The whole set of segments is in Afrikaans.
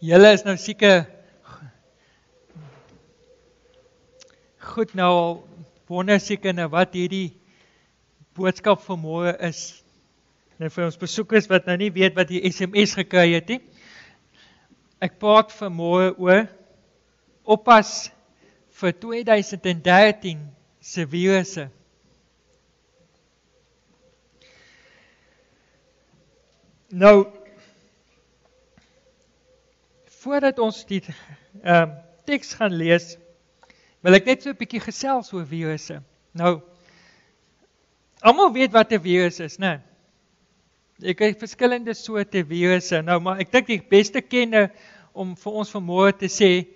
Julle is nou seker goed nou al wonder seker nou wat hierdie boodskap van môre is. Nou vir ons besoekers wat nou nie weet wat die SMS gekry het nie. Ek praat vir môre oor oppas vir 2013 se virusse. Nou voordat ons die ehm um, teks gaan lees, wil ek net so 'n bietjie gesels oor virusse. Nou almal weet wat 'n virus is, né? Ek het verskillende soorte virusse. Nou, maar ek dink die beste kenne om vir ons vanmôre te sê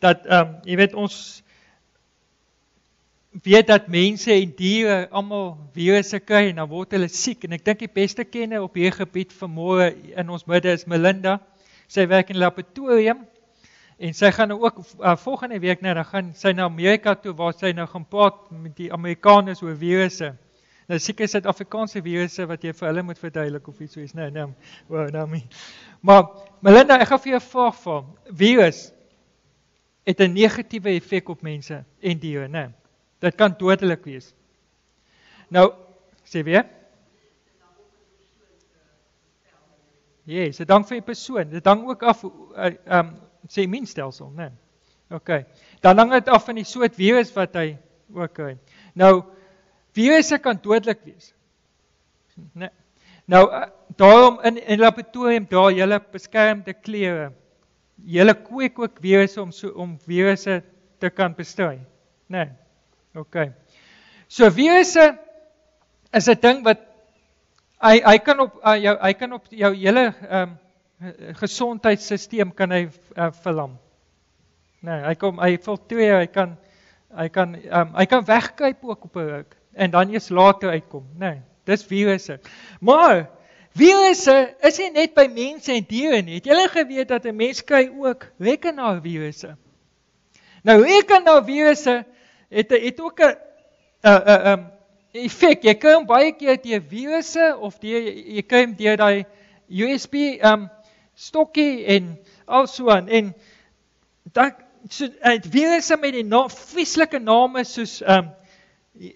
dat ehm um, jy weet ons weet dat mense en diere almal virusse kry en dan word hulle siek en ek dink die beste kenne op hierdie gebied vanmôre in ons midde is Melinda. Sy werk in 'n laboratorium en sy gaan nou ook uh, volgende week nou dan gaan sy na Amerika toe waar sy nou gaan praat met die Amerikaners oor virusse. Nou seker Suid-Afrikaanse virusse wat jy vir hulle moet verduidelik of iets soos nee, nee. Wow, nou my. Maar Melinda, ek gaan vir jou vraag vra. Virus het 'n negatiewe effek op mense en diere, né? Nee. Dit kan dodelik wees. Nou, sê weer. Yes, dit hang van die persoon. Dit hang ook af ehm uh, um, sê immuunstelsel, né? Nee. OK. Dan hang dit af van die soort virus wat hy ook kry. Nou, virusse kan dodelik wees. Né? Nee. Nou, uh, daarom in in laboratorium daar jy beskermde klere. Jy kweek ook virusse om so om virusse te kan bestry. Né? Nee. OK. So virusse is 'n ding wat hy hy kan op uh, jou hy kan op jou hele ehm um, gesondheidstelsel kan hy uh, verlam. Nee, hy kom hy filtreer, hy kan hy kan um, hy kan wegkruip ook op 'n ruk en dan eers later uitkom. Nee, dis virusse. Maar virusse is nie net by mense en diere nie. Het julle geweet dat 'n mens kry ook rekenaarvirusse? Nou rekenaarvirusse het het ook 'n 'n 'n effek. Jy kry hom baie keer deur virusse of deur jy kry hom deur daai USB um stokkie en also aan en dan so dit virusse met die naam vieslike name soos um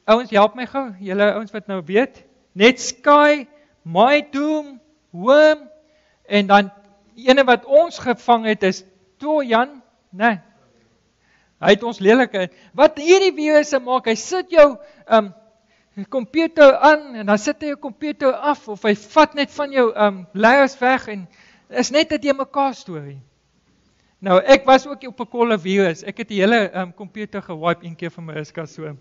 ouens help my gou, julle ouens wat nou weet, Netsky, MyDoom, Worm en dan ene wat ons gevang het is Trojan, né? Nee. Hy het ons lelike. Wat hierdie virusse maak, hy sit jou um komputer aan en dan sit hy jou komputer af of hy vat net van jou um layers weg en is net 'n de mekaar storie. Nou ek was ook op 'n kolle virus. Ek het die hele um komputer gewipe een keer vir my iska so.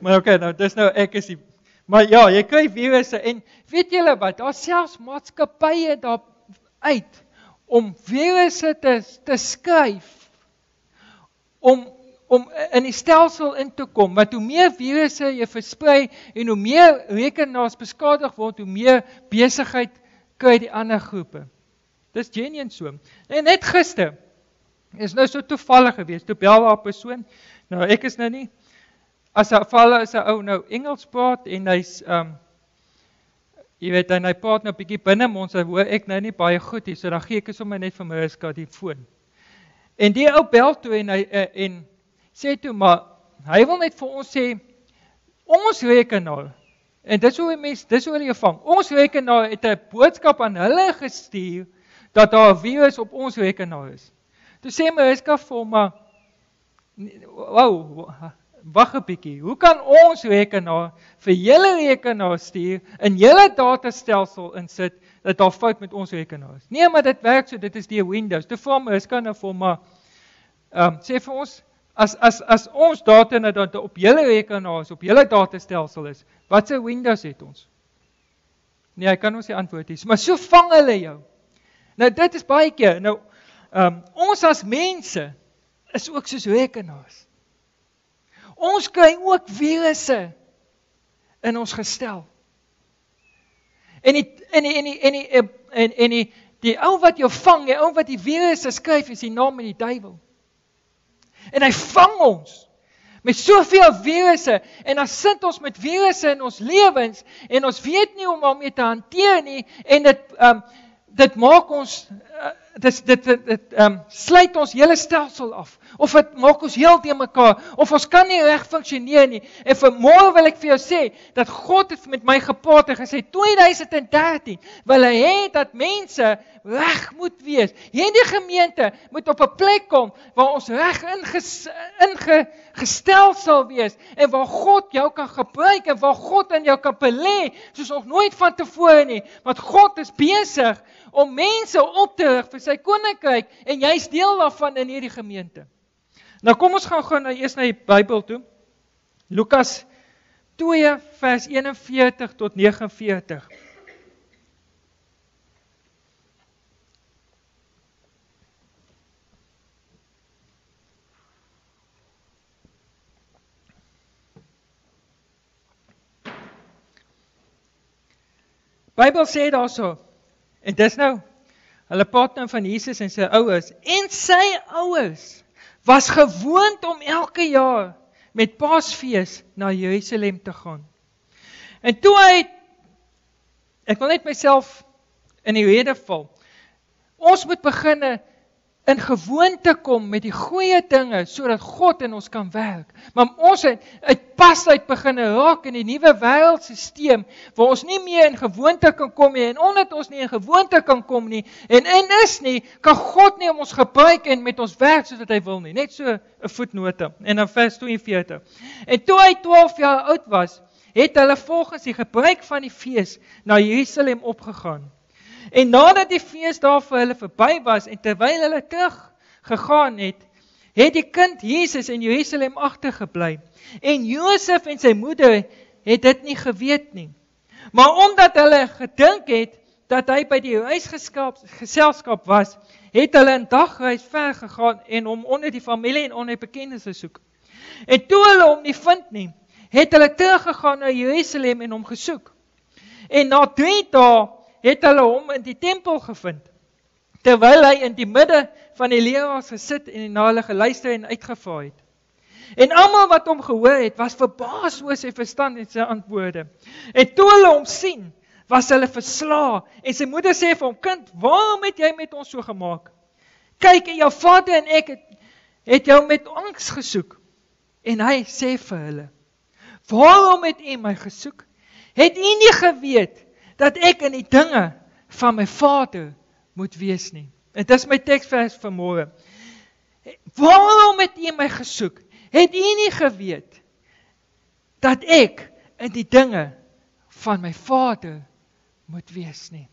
Maar okay, nou dis nou ek is die Maar ja, jy kry virusse en weet julle wat? Daar selfs maatskappye daar uit om virusse te te skryf om om in die stelsel in te kom want hoe meer virusse jy versprei en hoe meer rekenaars beskadig word, hoe meer besigheid kry die ander groepe. Dis genuen so. En net gister is nou so toevallig geweest, toe bel 'n persoon. Nou ek is nou nie as 'n valle is 'n ou nou Engels praat en hy's um jy weet en hy praat nou 'n bietjie binne ons hoor ek nou nie baie goed hier, so dan gee ek sommer net vir my Ruska die foon. En die ou bel toe en hy en, en sê toe maar hy wil net vir ons sê ons rekenaar En dis hoe mense, dis hoe hulle vang. Ons rekenaar het 'n boodskap aan hulle gestuur dat daar 'n virus op ons rekenaar is. Toe sê my Iska vir hom, maar wow, wag 'n bietjie. Hoe kan ons rekenaar vir julle rekenaar stuur in julle datastelsel insit dat daar fout met ons rekenaar is? Nee, maar dit werk so, dit is die Windows. Toe vra my Iska nou vir hom, maar ehm um, sê vir ons as as as ons data nou dan op julle rekenaar is, op julle datastelsel is, Wat se Windows het ons? Nee, hy kan ons nie antwoord nie. Maar so vang hulle jou. Nou dit is baie keer. Nou ehm um, ons as mense is ook soos rekenaars. Ons kry ook virusse in ons gestel. En die en die en die en die en en die die ou wat jou vang, die ou wat die virusse skryf is die naam van die duiwel. En hy vang ons met soveel virusse en dan sit ons met virusse in ons lewens en ons weet nie hoe om daarmee te hanteer nie en dit um dit maak ons uh, dis dit dit ehm um, sluit ons hele stelsel af of dit maak ons heel te mekaar of ons kan nie reg funksioneer nie. En vir môre wil ek vir jou sê dat God het met my gepraat en gesê 2013 wil hy hê dat mense reg moet wees. Hierdie gemeente moet op 'n plek kom waar ons reg ingestel sal wees en waar God jou kan gebruik en waar God in jou kan belê soos nog nooit vantevore nie. Want God is besig om mense op te rig vir sy koninkryk en jy's deel daarvan in hierdie gemeente. Nou kom ons gaan gou nou eers na die Bybel toe. Lukas 2 vers 41 tot 49. Bybel sê daarso en dis nou hulle praat nou van Jesus en sy ouers en sy ouers was gewoond om elke jaar met Paasfees na Jerusalem te gaan. En toe hy ek wil net myself in die rede val. Ons moet beginne in gewoonte kom met die goeie dinge sodat God in ons kan werk. Maar ons het uit pas uit begin raak in die nuwe wêreldstelsel waar ons nie meer in gewoonte kan kom nie en omdat ons nie in gewoonte kan kom nie en in is nie kan God nie om ons gebruik en met ons werk soos wat hy wil nie. Net so 'n voetnote en dan vers 42. En toe hy 12 jaar oud was, het hulle volgens die gebruik van die fees na Jerusalem opgegaan. En nadat die fees daar vir hulle verby was en terwyl hulle terug gegaan het, het die kind Jesus in Jerusalem agtergebly. En Josef en sy moeder het dit nie geweet nie. Maar omdat hulle gedink het dat hy by die huisgeskap geselskap was, het hulle 'n dagreis ver gegaan en hom onder die familie en onder bekendes gesoek. En toe hulle hom nie vind nie, het hulle teruggegaan na Jerusalem en hom gesoek. En na 3 dae het hulle hom in die tempel gevind terwyl hy in die midde van die leraars gesit en na hulle geluister en uitgevaai het. En almal wat hom gehoor het, was verbaas oor sy verstand en sy antwoorde. En toe hulle hom sien, was hulle versla en sy moeder sê vir hom: "Kind, waarom het jy met ons so gemaak? Kyk, jou vader en ek het het jou met angs gesoek." En hy sê vir hulle: "Waarom het u my gesoek? Het u nie geweet dat ek in die dinge van my Vader moet wees nie. Dit is my teksvers vir môre. Waarom het U my gesoek? Het U nie geweet dat ek in die dinge van my Vader moet wees nie?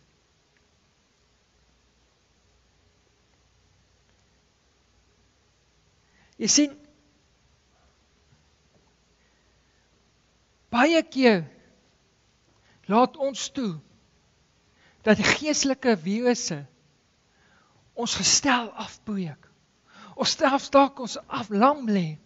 Jy sien baie keer Laat ons toe dat die geestelike virusse ons gestel afbreek. Ons straf dalk ons aflam lê.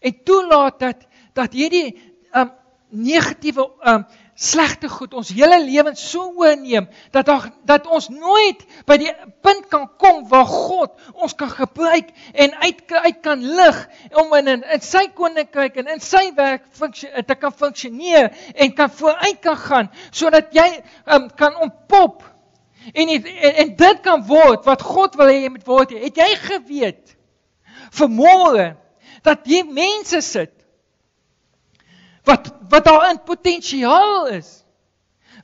En toelaat dat dat hierdie um negatiewe um slegte goed ons hele lewens so oorneem dat dat ons nooit by die punt kan kom waar God ons kan gebruik en uit uit kan lig om in in, in sy koninkryk en in sy werk te kan funksioneer en kan vooruit kan gaan sodat jy um, kan ontpop en, en en dit kan word wat God wil hê jy moet word. Het jy geweet vermoere dat jy mense sit wat wat daar in potensiaal is.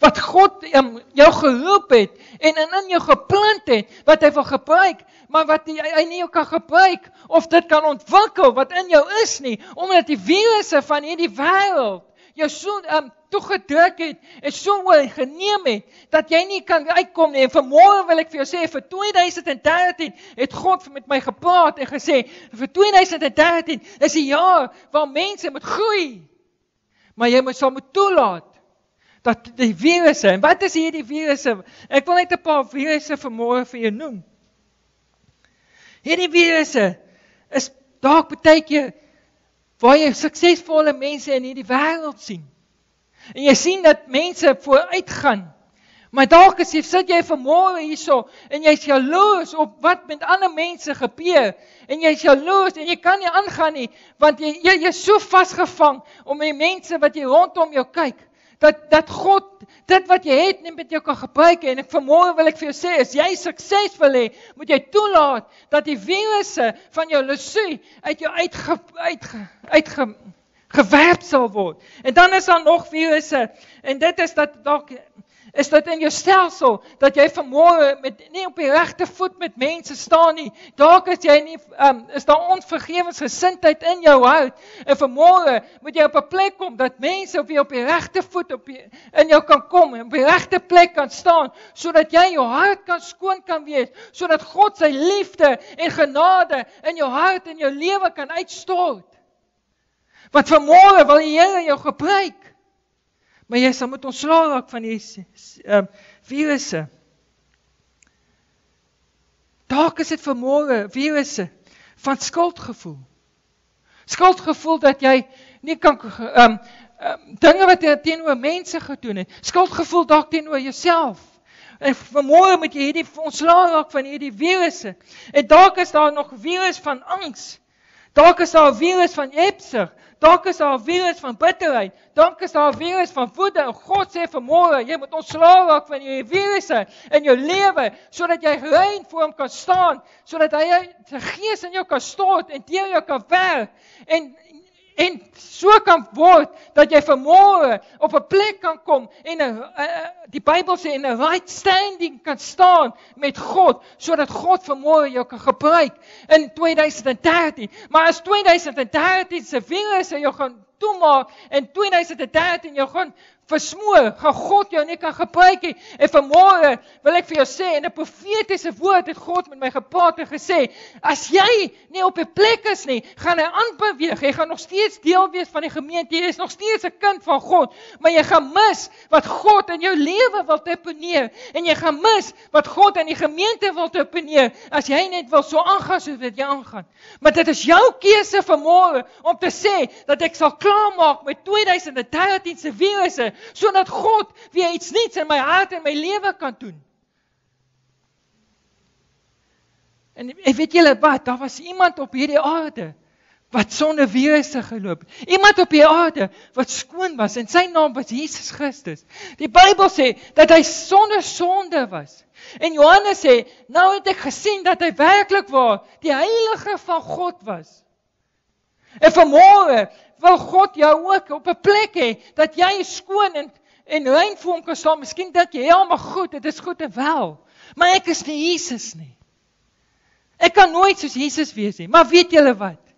Wat God um, jou geroep het en in in jou geplant het wat hy wil gebruik, maar wat hy, hy nie jou kan gebruik of dit kan ontwikkel wat in jou is nie, omdat die virusse van hierdie wêreld jou so um toegedruk het en so geneem het dat jy nie kan uitkom nie. En vanmôre wil ek vir jou sê vir 2013 het God met my gepraat en gesê vir 2013 is 'n jaar waar mense moet groei. Maar jy moet sal moet toelaat dat die virusse en wat is hierdie virusse? Ek wil net 'n paar virusse vanmôre vir jou noem. Hierdie virusse is dalk baie keer waar jy suksesvolle mense in hierdie wêreld sien. En jy sien dat mense vooruitgaan Maar dalk as jy sit jy vanmôre hierso en jy's jaloers op wat met ander mense gebeur. En jy's jaloers en jy kan nie aangaan nie want jy jy jy's so vasgevang om die mense wat jy rondom jou kyk dat dat God dit wat jy het net met jou kan gebruik en ek vanmôre wil ek vir jou sê as jy suksesvol is, moet jy toelaat dat die virusse van jou lusie uit jou uitge uitge uitge gewerp sal word. En dan is daar nog virusse en dit is dat dalk is dit in jou stelsel dat jy vanmôre met nie op die regte voet met mense staan nie. Dalk is jy nie um, is daar onvergewensgesindheid in jou hart en vanmôre moet jy op 'n plek kom dat mense op jy op die regte voet op die, in jou kan kom en op die regte plek kan staan sodat jy jou hart kan skoon kan wees sodat God sy liefde en genade in jou hart en jou lewe kan uitstort. Want vanmôre wil die Here jou gebruik. Maar jy sal moet ontslaa raak van die ehm uh, virusse. Dalk is dit vanmôre virusse van skuldgevoel. Skuldgevoel dat jy nie kan ehm um, um, dinge wat jy teenoor mense gedoen het. Skuldgevoel dalk teenoor jouself. En vanmôre moet jy hierdie ontslaa raak van hierdie virusse. En dalk is daar nog virus van angs. Dalk is daar 'n virus van hebsug. Dalk is daar 'n virus van bitterheid. Dalk is daar 'n virus van woede. En God sê vanmôre, jy moet ontslaa raak van hierdie virusse in jou lewe sodat jy rein voor hom kan staan, sodat hy sy gees in jou kan stort en deur jou kan werk. En en so kan word dat jy vermoë op 'n plek kan kom en 'n die Bybel sê in 'n right standing kan staan met God sodat God vermoë jou kan gebruik in 2013 maar as 2013 se vingers jou gaan toemaak en 2013 jou gaan versmoor, gaan God jou nie kan gebruik nie. En vanmôre wil ek vir jou sê in 'n profetiese woord het God met my gepraat en gesê, as jy nie op 'n plek is nie, gaan hy aanbeweeg. Jy gaan nog steeds deel wees van die gemeente. Jy is nog steeds 'n kind van God, maar jy gaan mis wat God in jou lewe wil deponeer en jy gaan mis wat God in die gemeente wil deponeer as jy net wil so aangaan soos wat jy aangaan. Maar dit is jou keuse vanmôre om te sê dat ek sal klaarmaak met 2013 se virusse sodat God weer iets nuuts in my hart en my lewe kan doen. En ek weet julle wat, daar was iemand op hierdie aarde wat sonder virusse geloop het. Iemand op hierdie aarde wat skoon was en sy naam was Jesus Christus. Die Bybel sê dat hy sonder sonde was. En Johannes sê, nou het ek gesien dat hy werklik waar die heilige van God was. En vanmôre wil God jou ook op 'n plek hê dat jy skoon en en rein vir hom kan staan. Miskien dink jy, ja, maar goed, dit is goed en wel. Maar ek is nie Jesus nie. Ek kan nooit soos Jesus wees nie. Maar weet julle wat?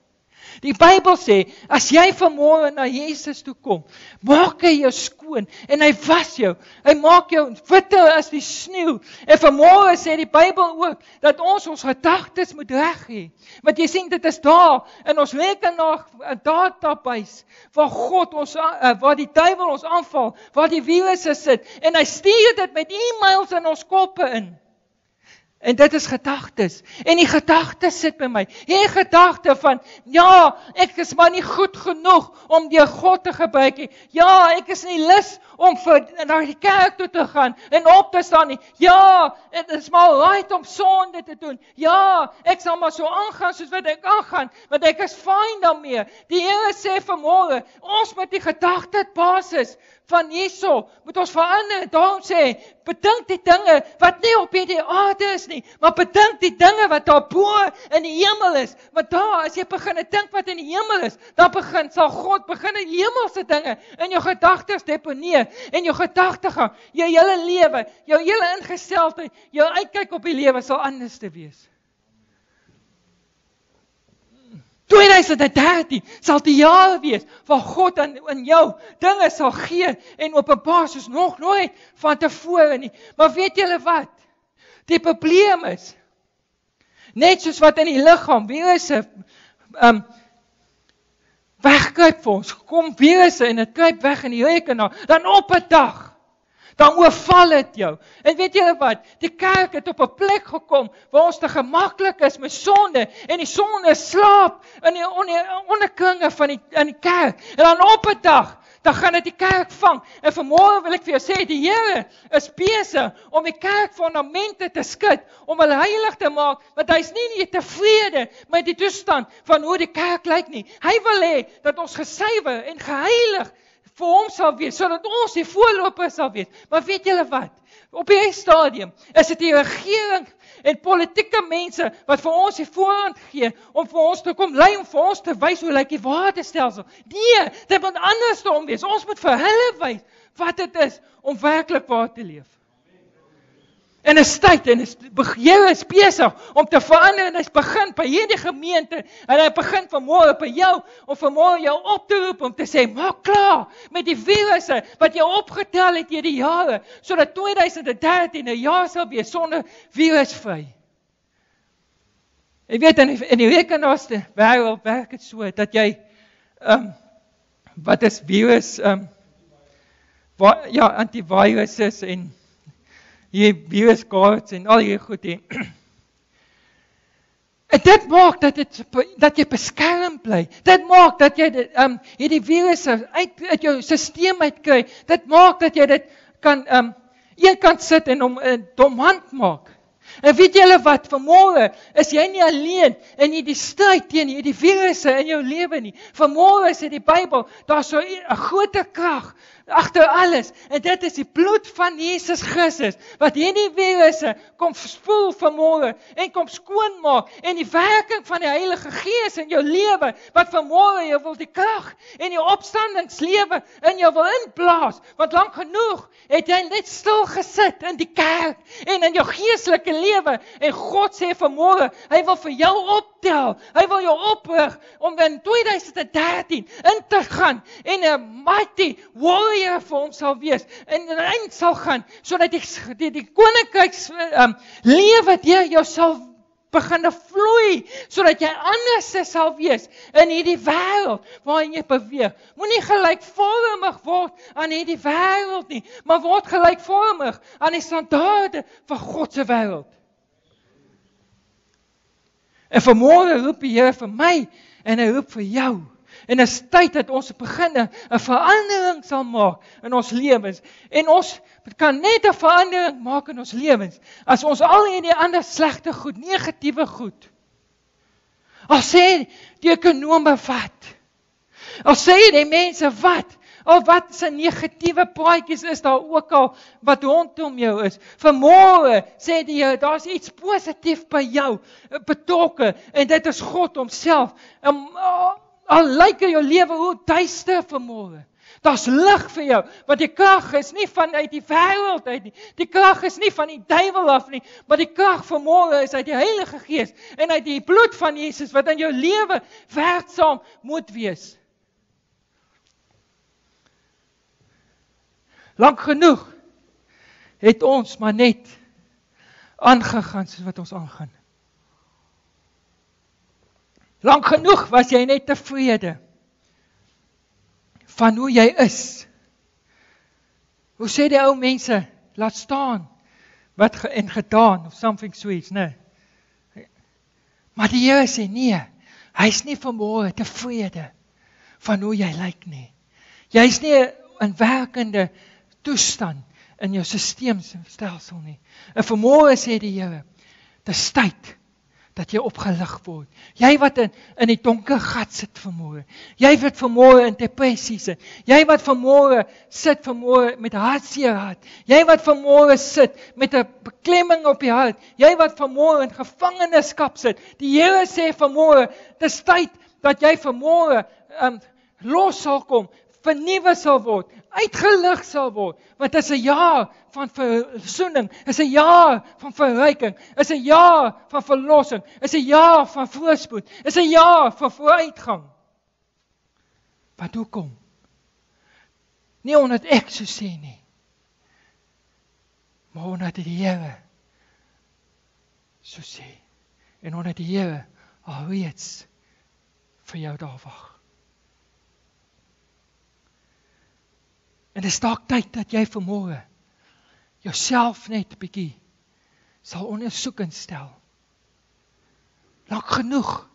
Die Bybel sê as jy vanmôre na Jesus toe kom, maak hy jou skoon en hy was jou. Hy maak jou witter as die sneeu. En vanmôre sê die Bybel ook dat ons ons gedagtes moet reg hê. Want jy sien dit is daar in ons rekenaar 'n database waar God ons uh, waar die duiwel ons aanval, waar die virusse sit en hy stuur dit met e-mails in ons koppe in. En dit is gedagtes. En die gedagtes sit by my. Hierdie gedagte van ja, ek is maar nie goed genoeg om deur God te gebruik nie. Ja, ek is nie lus om vir na die kerk toe te gaan en op te staan nie. Ja, dit is maar right om sonde te doen. Ja, ek sal maar so aangaan soos wat ek aangaan, want ek is fyn daarmee. Die Here sê vanmôre, ons moet die gedagte basis van hierso moet ons verander. Daarom sê, bedink die dinge wat nie op hierdie aarde is nie, maar bedink die dinge wat daar bo in die hemel is. Want daar as jy begin dink wat in die hemel is, dan begin sal God begin die hemelse dinge in jou gedagtes deponeer en jou gedagte gaan. Jou hele lewe, jou hele ingesteldheid, jou uitkyk op die lewe sal anders te wees. 2013 sal die jaar wees waar God aan in jou dinge sal gee en openbaar soos nog nooit van tevore nie. Maar weet julle wat? Die probleem is net soos wat in die liggaam virusse um wegkruip vir ons. Kom virusse en dit kruip weg in die rekenaar. Dan op 'n dag dan oorval dit jou. En weet julle wat? Die kerk het op 'n plek gekom waar ons te gemaklik is met sonde en die sonde slaap in die onderkringe van die in die kerk. En dan op 'n dag dan gaan dit die kerk vang. En vanmôre wil ek vir jou sê die Here is besig om die kerkfondamente te skud, om hulle heilig te maak, want hy's nie net tevrede met die toestand van hoe die kerk lyk nie. Hy wil hê dat ons gesuiwer en geheilig vir hom sal wees sodat ons die voorlopers sal wees. Maar weet julle wat? Op hierdie stadium is dit die regering en politieke mense wat vir ons die voorhand gee om vir ons te kom lei om vir ons te wys hoe lyk die waterstelsel. Nee, dit moet anders om wees. Ons moet vir hulle wys wat dit is om werklik waar te leef. En 'n tyd en is Here is besig om te verander en hy's begin by hierdie gemeente en hy begin vanmôre by jou om vanmôre jou op te roep om te sê maak klaar met die virusse wat jy opgetel het hierdie jare sodat 2013 'n jaar sal wees sonder virusvry. Jy weet in die, in die rekenaarste wêreld werk dit so dat jy ehm um, wat is virus ehm um, ja antivirusse en hier viruskaarts en al hierdie goed hier. En dit maak dat dit dat jy beskerm bly. Dit maak dat jy dit um hierdie virusse uit uit jou stelsel uitkry. Dit maak dat jy dit kan um een kant sit en hom 'n uh, dom hand maak. En weet julle wat, vanmôre is jy nie alleen in hierdie stryd teen hierdie virusse in jou lewe nie. Vanmôre sê die Bybel, daar's so 'n groter krag agter alles. En dit is die bloed van Jesus Christus wat hierdie virusse kom spoel vanmôre en kom skoonmaak en die werking van die Heilige Gees in jou lewe wat vanmôre jou wil die krag en die opstandingslewe in jou wil inblaas. Want lank genoeg het jy net stil gesit in die kerk en in jou geestelike lewe en God sê vanmôre hy wil vir jou optel. Hy wil jou oprig om in 2013 in te gaan en 'n mighty warrior Here vir hom sal wees en rein sal gaan sodat die die, die koninkryks um, lewe deur jou sal begin vloei sodat jy anders sal wees in hierdie wêreld waarin jy beweeg. Moenie gelykvormig word aan hierdie wêreld nie, maar word gelykvormig aan die standaarde van God se wêreld. En vanmôre roep die Here vir my en hy roep vir jou. En is tyd dat ons begin 'n verandering sal maak in ons lewens. En ons kan net 'n verandering maak in ons lewens as ons al hierdie ander slegte goed, negatiewe goed. Al sê die ekonome wat? Al sê die mense wat? Al wat se negatiewe praatjies is daar ook al wat rondom jou is. Vanmôre sê die Here, daar's iets positief by jou betrokke en dit is God homself. Um, Al lyk jou lewe hoe duister vanmôre. Daar's lig vir jou, want die krag is nie vanuit die wêreld uit nie. Die krag is nie van die duiwel af nie, maar die krag vanmôre is uit die Heilige Gees en uit die bloed van Jesus wat in jou lewe werksaam moet wees. Lank genoeg het ons maar net aangegaan soos wat ons aangaan. Lank genoeg was jy net tevrede van hoe jy is. Hoe sê die ou mense, laat staan wat ge en gedaan of something sweet, né? Maar die Here sê nee, hy's nie vermoë tevrede van hoe jy lyk nie. Jy's nie in werkende toestand in jou stelsel nie. En vermoë sê die Here, dis tyd dat jy opgelig word. Jy wat in in die donker gat sit vanmôre. Jy wat vanmôre in depressie sit. Jy wat vanmôre sit vanmôre met hartseer hart. Jy wat vanmôre sit met 'n beklemming op die hart. Jy wat vanmôre in gevangenskap sit. Die Here sê vanmôre, dis tyd dat jy vanmôre um los sal kom vernuwe sal word, uitgelig sal word, want dit is 'n jaar van versoening, is 'n jaar van verryking, is 'n jaar van verlossing, is 'n jaar van voorspoed, is 'n jaar van vooruitgang. Wat hoe kom? Nie omdat ek so sê nie. Maar omdat die Here so sê. En omdat die Here alreeds vir jou daar wag. En dit is dalk tyd dat jy vermoë jouself net 'n bietjie sal ondersoek en stel. Lank genoeg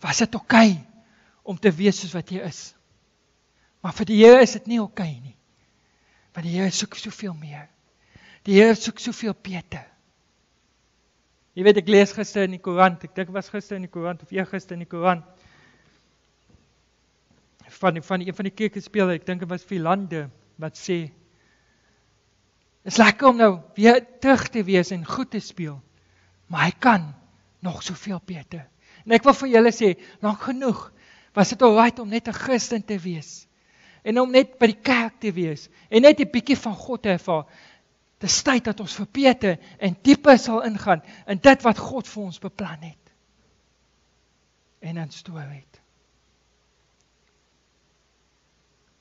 was dit oukei okay om te wees soos wat jy is. Maar vir die Here is dit nie oukei okay nie. Want die Here soek soveel meer. Die Here soek soveel beter. Jy weet ek lees gister in die koerant, ek dink was gister in die koerant of eergister in die koerant van van een van die kerke speel, ek dink dit was Philande wat sê is lekker om nou weer terug te wees en goed te speel. Maar hy kan nog soveel beter. En ek wil vir julle sê, lank genoeg was dit alright om net 'n Christen te wees. En om net by die kerk te wees en net 'n bietjie van God te ervaar. Dis tyd dat ons verbeter en dieper sal ingaan in dit wat God vir ons beplan het. En in stoor het.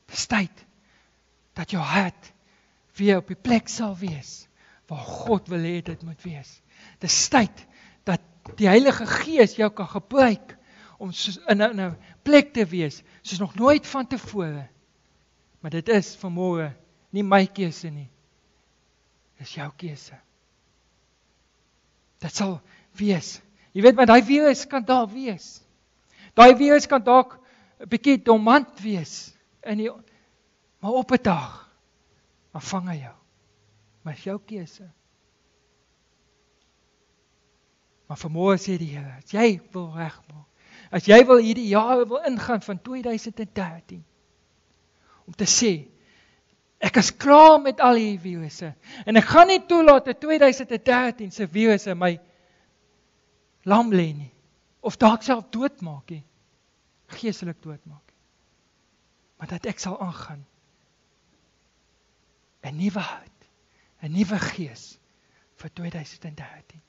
Dis tyd dat jou hart weer op die plek sal wees waar God wil hê dit moet wees. Dis tyd dat die Heilige Gees jou kan gebruik om in 'n plek te wees soos nog nooit vantevore. Maar dit is vanmôre nie my keuse nie. Dis jou keuse. Dit sal wees. Jy weet wat daai virus kan daar wees. Daai virus kan dalk 'n bietjie domant wees in die maar op 'n dag dan vang hy jou. Maar dis jou keuse. Maar vermoë sê die Here, as jy wil regmaak, as jy wil hierdie jaar wil ingaan van 2013 om te sê Ek is klaar met al hierdie virusse en ek gaan nie toelaat dat 2013 se virusse my lam lê nie of dalk self doodmaak nie. Geestelik doodmaak. Maar dat ek sal aangaan. 'n Nuwe hart, 'n nuwe gees vir 2013.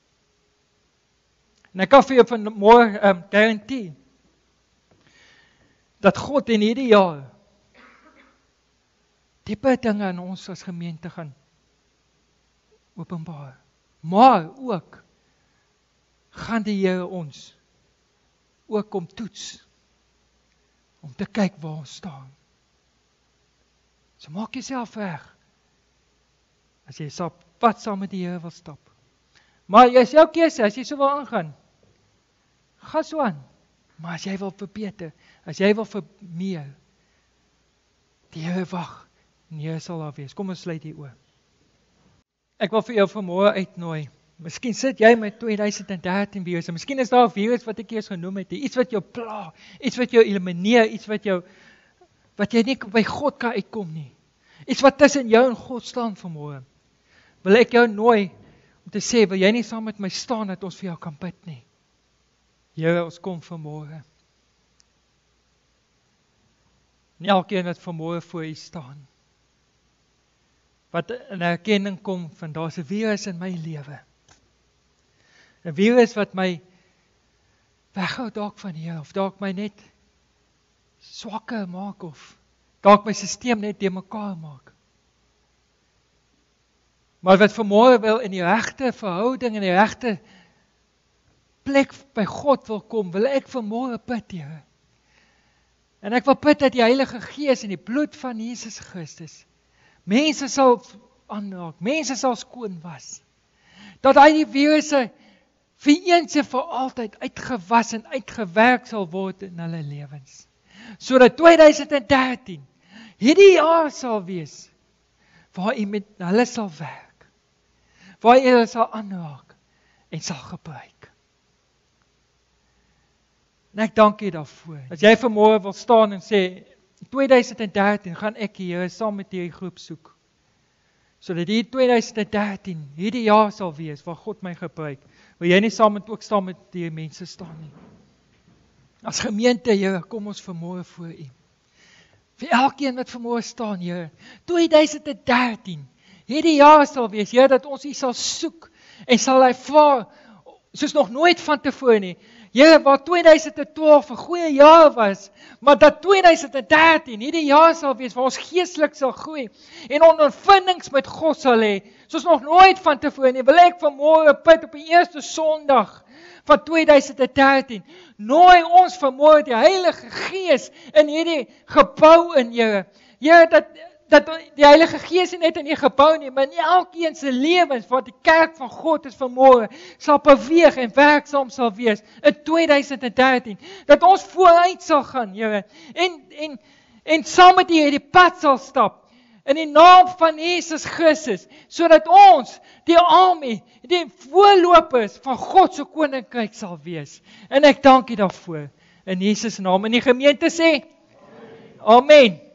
En ek kan vir jou van môre ehm um, garandeer dat God in hierdie jaar diepe dinge in ons as gemeente gaan openbaar. Maar ook gaan die Here ons ook kom toets om te kyk waar ons staan. So maak jouself reg. As jy sap pad saam met die Here wil stap. Maar jy is jou keuse as jy so wil aangaan. Gaan so aan. Maar as jy wil verbeter, as jy wil vir meer die Here wag Nee, sal daar wees. Kom ons sluit hier oop. Ek wil vir jou vanmôre uitnooi. Miskien sit jy met 2013 virus. Miskien is daar 'n virus wat ek eers genoem het, iets wat jou pla, iets wat jou elimineer, iets wat jou wat jy nie by God kan uitkom nie. Iets wat tussen jou en God staan vanmôre. Wil ek jou nooi om te sê, wil jy nie saam met my staan dat ons vir jou kan bid nie? Here, ons kom vanmôre. Nie elkeen wat vanmôre voor U staan wat in erkenning kom van daar's 'n virus in my lewe. 'n Virus wat my weghou dalk van hier of dalk my net swakker maak of dalk my stelsel net te mekaar maak. Maar wat vermoë wil in die regte verhouding en die regte plek by God wil kom, wil ek vermoë bid, Here. En ek wil bid dat die Heilige Gees en die bloed van Jesus Christus Mense sal aanraak, mense sal skoon was. Dat hy die virusse vir eens en vir altyd uitgewas en uitgewerk sal word in hulle lewens. Sodat 2013 hierdie jaar sal wees waar hy met hulle sal werk. Waar hy hulle sal aanraak en sal gebruik. En ek dank U daarvoor. As jy vanmôre wil staan en sê 2013 gaan ek die Here saam met hierdie groep soek. Sodat die 2013 hierdie jaar sal wees waar God my gebruik. Wil jy nie saam met ook saam met die mense staan nie? As gemeente, Here, kom ons vermoë voor U. Vir elkeen wat vermoë staan, Here, 2013 hierdie jaar sal wees, Here, dat ons U sal soek en sal hy vra soos nog nooit vantevore nie. Here, waar 2012 'n goeie jaar was, maar dat 2013 hierdie jaar sal wees waar ons geestelik sal groei en ondervindings met God sal hê, soos nog nooit vantevore nie. Wil ek vanmôre bid op die eerste Sondag van 2013. Nooi ons vanmôre die Heilige Gees in hierdie gebou in, Here. Here, dat dat die Heilige Gees net in u gebou nie, maar in elkeen se lewens wat die kerk van God is vanmôre sal beweeg en werksaam sal wees in 2013 dat ons vooruit sal gaan, Here. En en en saam met U hierdie pad sal stap in die naam van Jesus Christus sodat ons die army, die voorlopers van God se koninkryk sal wees. En ek dank U daarvoor in Jesus naam. En die gemeente sê Amen.